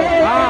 हाँ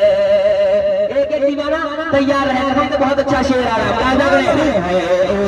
तैयार है हम तो बहुत अच्छा शेर आ रहा है है